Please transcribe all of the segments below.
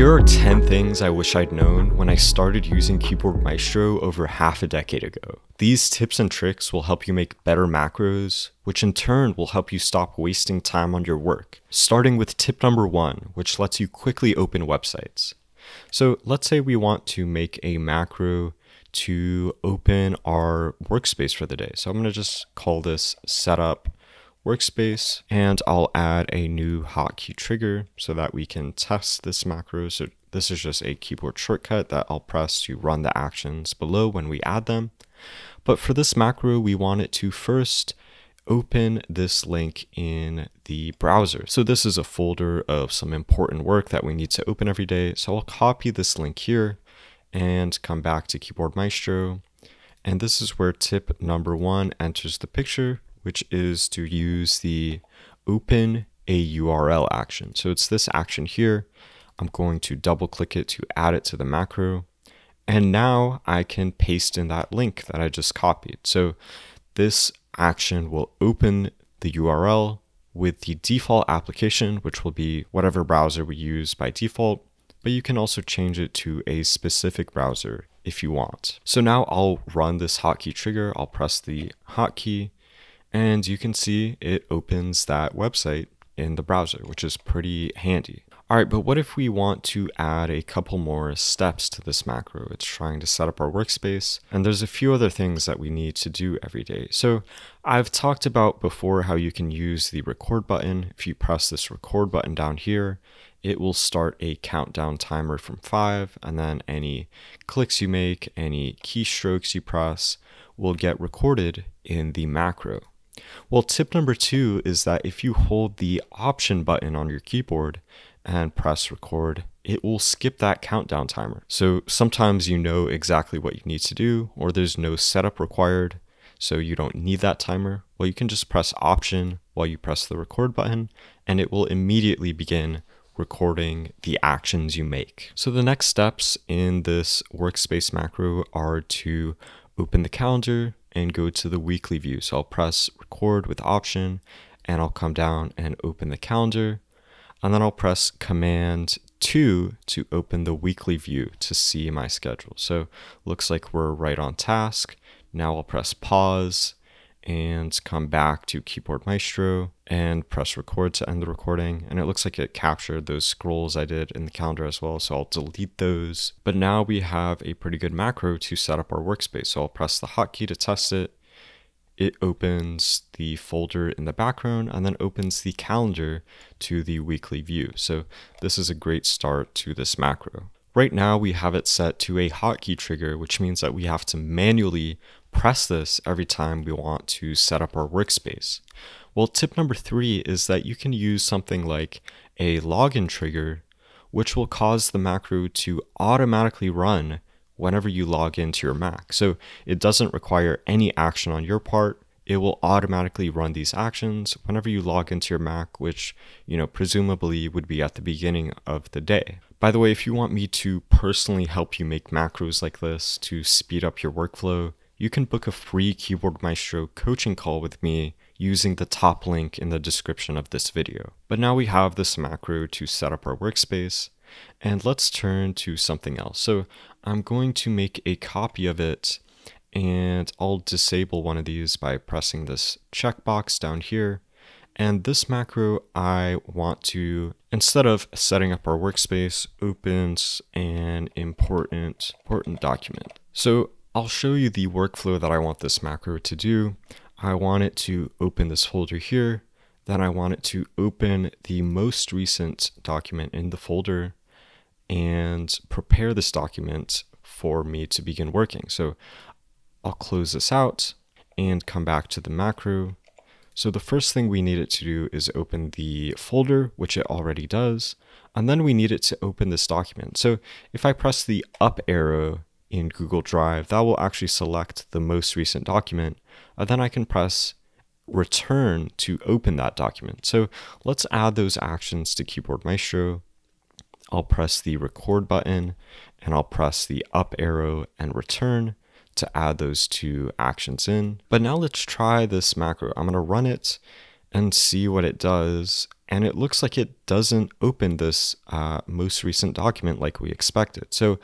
Here are 10 things I wish I'd known when I started using Keyboard Maestro over half a decade ago. These tips and tricks will help you make better macros, which in turn will help you stop wasting time on your work. Starting with tip number one, which lets you quickly open websites. So let's say we want to make a macro to open our workspace for the day. So I'm going to just call this setup workspace and I'll add a new hotkey trigger so that we can test this macro. So this is just a keyboard shortcut that I'll press to run the actions below when we add them. But for this macro, we want it to first open this link in the browser. So this is a folder of some important work that we need to open every day. So I'll copy this link here and come back to Keyboard Maestro. And this is where tip number one enters the picture which is to use the open a URL action. So it's this action here. I'm going to double click it to add it to the macro. And now I can paste in that link that I just copied. So this action will open the URL with the default application, which will be whatever browser we use by default, but you can also change it to a specific browser if you want. So now I'll run this hotkey trigger. I'll press the hotkey and you can see it opens that website in the browser, which is pretty handy. All right, but what if we want to add a couple more steps to this macro? It's trying to set up our workspace, and there's a few other things that we need to do every day. So I've talked about before how you can use the record button. If you press this record button down here, it will start a countdown timer from five, and then any clicks you make, any keystrokes you press will get recorded in the macro. Well, tip number two is that if you hold the option button on your keyboard and press record, it will skip that countdown timer. So sometimes you know exactly what you need to do, or there's no setup required, so you don't need that timer. Well, you can just press option while you press the record button, and it will immediately begin recording the actions you make. So the next steps in this workspace macro are to open the calendar, and go to the weekly view. So I'll press record with option and I'll come down and open the calendar. And then I'll press command 2 to open the weekly view to see my schedule. So looks like we're right on task. Now I'll press pause and come back to Keyboard Maestro and press record to end the recording. And it looks like it captured those scrolls I did in the calendar as well. So I'll delete those. But now we have a pretty good macro to set up our workspace. So I'll press the hotkey to test it. It opens the folder in the background and then opens the calendar to the weekly view. So this is a great start to this macro. Right now we have it set to a hotkey trigger, which means that we have to manually press this every time we want to set up our workspace. Well, tip number three is that you can use something like a login trigger, which will cause the macro to automatically run whenever you log into your Mac. So it doesn't require any action on your part. It will automatically run these actions whenever you log into your Mac, which, you know, presumably would be at the beginning of the day. By the way, if you want me to personally help you make macros like this to speed up your workflow, you can book a free Keyboard Maestro coaching call with me using the top link in the description of this video. But now we have this macro to set up our workspace, and let's turn to something else. So I'm going to make a copy of it, and I'll disable one of these by pressing this checkbox down here. And this macro, I want to, instead of setting up our workspace, opens an important, important document. So I'll show you the workflow that I want this macro to do. I want it to open this folder here. Then I want it to open the most recent document in the folder and prepare this document for me to begin working. So I'll close this out and come back to the macro. So the first thing we need it to do is open the folder, which it already does. And then we need it to open this document. So if I press the up arrow in Google Drive, that will actually select the most recent document. And then I can press return to open that document. So let's add those actions to Keyboard Maestro. I'll press the record button and I'll press the up arrow and return to add those two actions in. But now let's try this macro. I'm going to run it and see what it does. And it looks like it doesn't open this uh, most recent document like we expected. So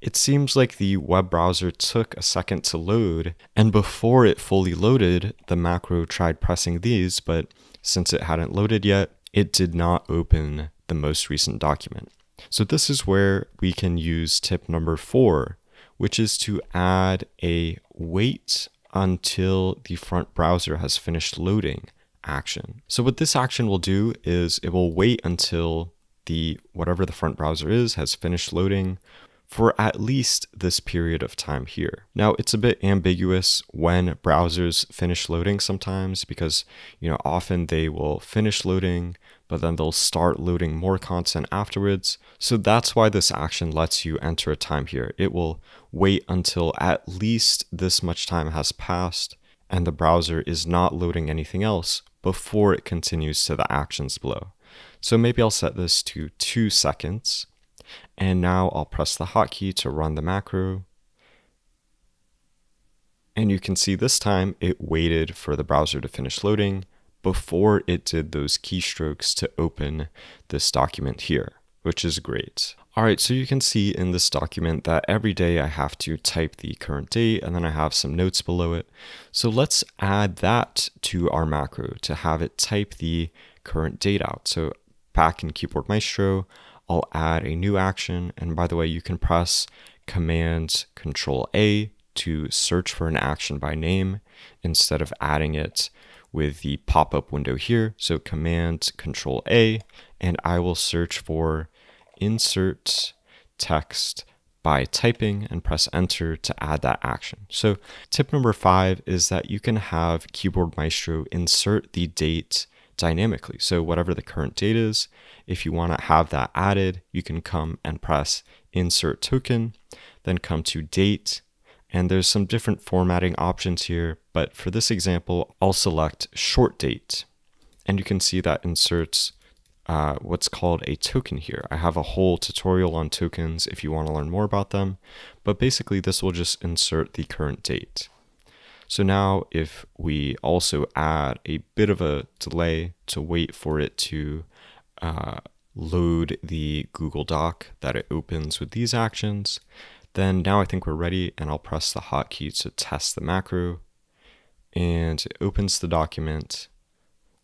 it seems like the web browser took a second to load, and before it fully loaded, the macro tried pressing these, but since it hadn't loaded yet, it did not open the most recent document. So this is where we can use tip number four, which is to add a wait until the front browser has finished loading action. So what this action will do is it will wait until the whatever the front browser is has finished loading for at least this period of time here. Now, it's a bit ambiguous when browsers finish loading sometimes because, you know, often they will finish loading, but then they'll start loading more content afterwards. So that's why this action lets you enter a time here. It will wait until at least this much time has passed and the browser is not loading anything else before it continues to the actions below. So maybe I'll set this to two seconds and now I'll press the hotkey to run the macro. And you can see this time it waited for the browser to finish loading before it did those keystrokes to open this document here, which is great. All right, so you can see in this document that every day I have to type the current date and then I have some notes below it. So let's add that to our macro to have it type the current date out. So back in Keyboard Maestro, I'll add a new action. And by the way, you can press Command Control A to search for an action by name instead of adding it with the pop-up window here. So Command Control A, and I will search for insert text by typing and press enter to add that action. So tip number five is that you can have Keyboard Maestro insert the date dynamically. So whatever the current date is, if you want to have that added, you can come and press insert token, then come to date. And there's some different formatting options here, but for this example, I'll select short date. And you can see that inserts uh, what's called a token here. I have a whole tutorial on tokens if you want to learn more about them, but basically this will just insert the current date. So now if we also add a bit of a delay to wait for it to uh, load the Google Doc that it opens with these actions, then now I think we're ready and I'll press the hotkey to test the macro and it opens the document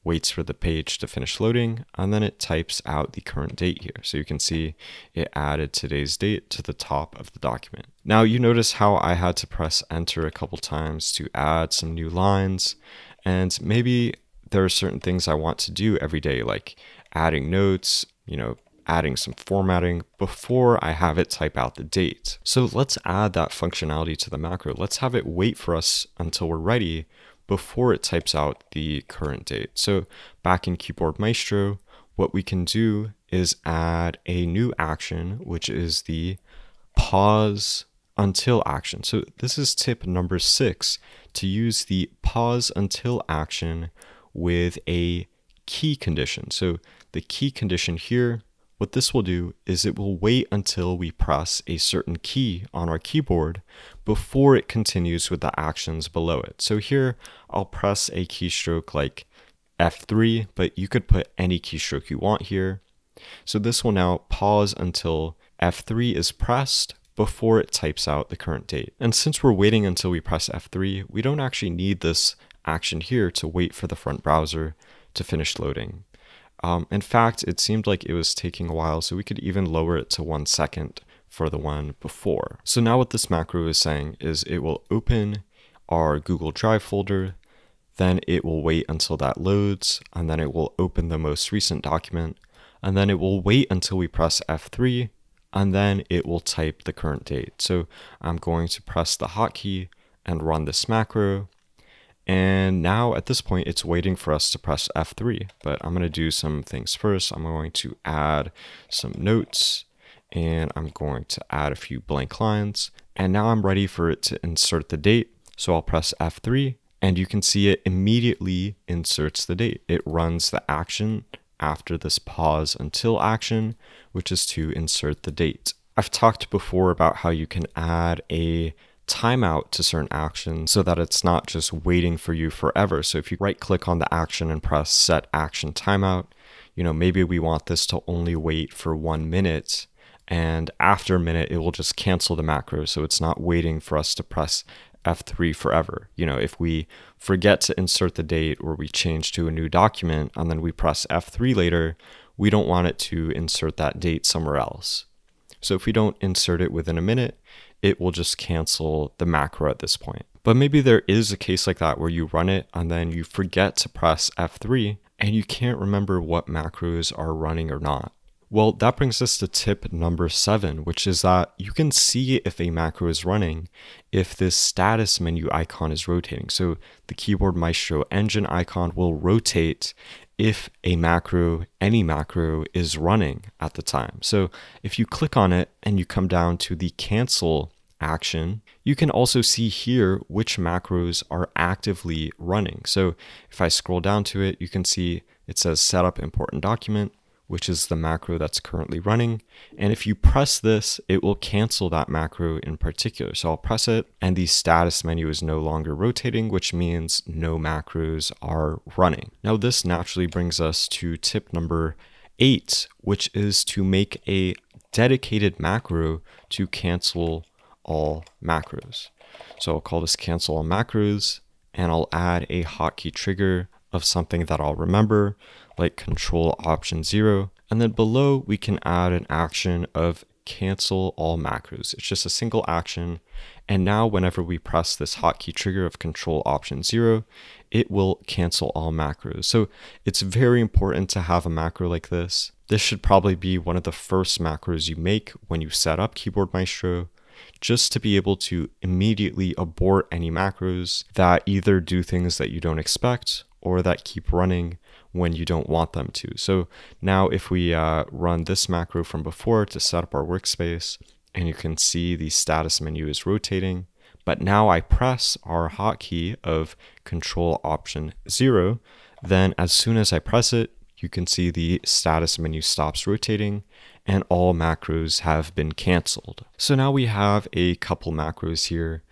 waits for the page to finish loading, and then it types out the current date here. So you can see it added today's date to the top of the document. Now you notice how I had to press enter a couple times to add some new lines, and maybe there are certain things I want to do every day, like adding notes, you know, adding some formatting before I have it type out the date. So let's add that functionality to the macro. Let's have it wait for us until we're ready before it types out the current date. So back in Keyboard Maestro, what we can do is add a new action, which is the pause until action. So this is tip number six, to use the pause until action with a key condition. So the key condition here what this will do is it will wait until we press a certain key on our keyboard before it continues with the actions below it. So here I'll press a keystroke like F3, but you could put any keystroke you want here. So this will now pause until F3 is pressed before it types out the current date. And since we're waiting until we press F3, we don't actually need this action here to wait for the front browser to finish loading. Um, in fact, it seemed like it was taking a while, so we could even lower it to one second for the one before. So now what this macro is saying is it will open our Google Drive folder, then it will wait until that loads, and then it will open the most recent document, and then it will wait until we press F3, and then it will type the current date. So I'm going to press the hotkey and run this macro, and now at this point, it's waiting for us to press F3, but I'm gonna do some things first. I'm going to add some notes and I'm going to add a few blank lines. And now I'm ready for it to insert the date. So I'll press F3 and you can see it immediately inserts the date. It runs the action after this pause until action, which is to insert the date. I've talked before about how you can add a timeout to certain actions so that it's not just waiting for you forever. So if you right click on the action and press set action timeout, you know, maybe we want this to only wait for one minute and after a minute it will just cancel the macro so it's not waiting for us to press F3 forever. You know, if we forget to insert the date or we change to a new document and then we press F3 later, we don't want it to insert that date somewhere else. So if we don't insert it within a minute, it will just cancel the macro at this point. But maybe there is a case like that where you run it and then you forget to press F3 and you can't remember what macros are running or not. Well, that brings us to tip number seven, which is that you can see if a macro is running if this status menu icon is rotating. So the keyboard maestro engine icon will rotate if a macro, any macro is running at the time. So if you click on it and you come down to the cancel action, you can also see here which macros are actively running. So if I scroll down to it, you can see it says setup important document which is the macro that's currently running. And if you press this, it will cancel that macro in particular. So I'll press it and the status menu is no longer rotating, which means no macros are running. Now this naturally brings us to tip number eight, which is to make a dedicated macro to cancel all macros. So I'll call this cancel all macros and I'll add a hotkey trigger of something that I'll remember like control option zero. And then below we can add an action of cancel all macros. It's just a single action. And now whenever we press this hotkey trigger of control option zero, it will cancel all macros. So it's very important to have a macro like this. This should probably be one of the first macros you make when you set up Keyboard Maestro just to be able to immediately abort any macros that either do things that you don't expect or that keep running when you don't want them to. So now if we uh, run this macro from before to set up our workspace, and you can see the status menu is rotating, but now I press our hotkey of control option zero, then as soon as I press it, you can see the status menu stops rotating and all macros have been canceled. So now we have a couple macros here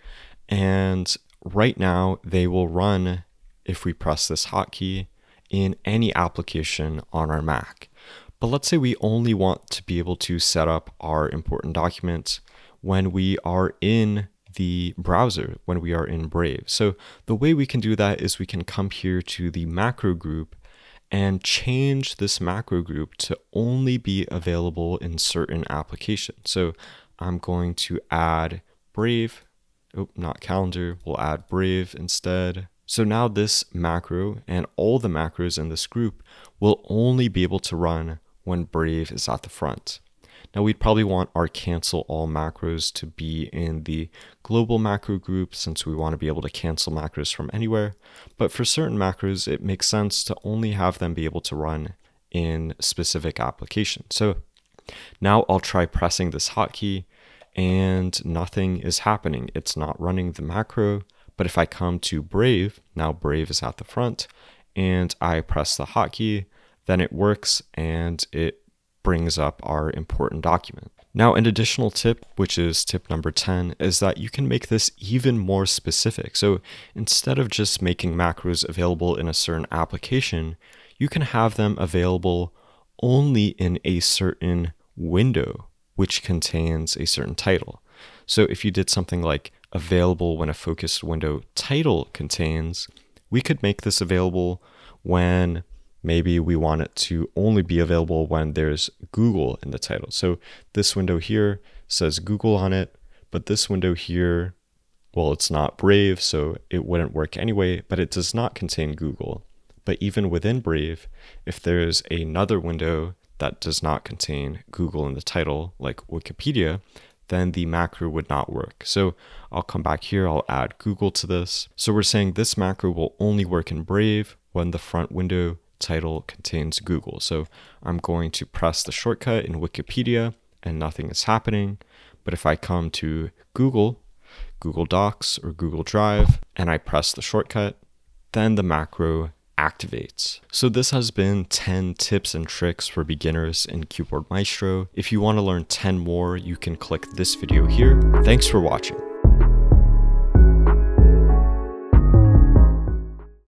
and right now they will run if we press this hotkey in any application on our Mac. But let's say we only want to be able to set up our important documents when we are in the browser, when we are in Brave. So the way we can do that is we can come here to the macro group and change this macro group to only be available in certain applications. So I'm going to add Brave, oh, not calendar, we'll add Brave instead. So now this macro and all the macros in this group will only be able to run when Brave is at the front. Now we'd probably want our cancel all macros to be in the global macro group since we want to be able to cancel macros from anywhere. But for certain macros, it makes sense to only have them be able to run in specific applications. So now I'll try pressing this hotkey and nothing is happening. It's not running the macro. But if I come to Brave, now Brave is at the front, and I press the hotkey, then it works and it brings up our important document. Now, an additional tip, which is tip number 10, is that you can make this even more specific. So instead of just making macros available in a certain application, you can have them available only in a certain window, which contains a certain title. So if you did something like available when a focused window title contains, we could make this available when maybe we want it to only be available when there's Google in the title. So this window here says Google on it, but this window here, well, it's not Brave, so it wouldn't work anyway, but it does not contain Google. But even within Brave, if there's another window that does not contain Google in the title, like Wikipedia, then the macro would not work. So I'll come back here, I'll add Google to this. So we're saying this macro will only work in Brave when the front window title contains Google. So I'm going to press the shortcut in Wikipedia and nothing is happening. But if I come to Google, Google Docs or Google Drive, and I press the shortcut, then the macro activates. So this has been 10 tips and tricks for beginners in Keyboard Maestro. If you want to learn 10 more, you can click this video here. Thanks for watching.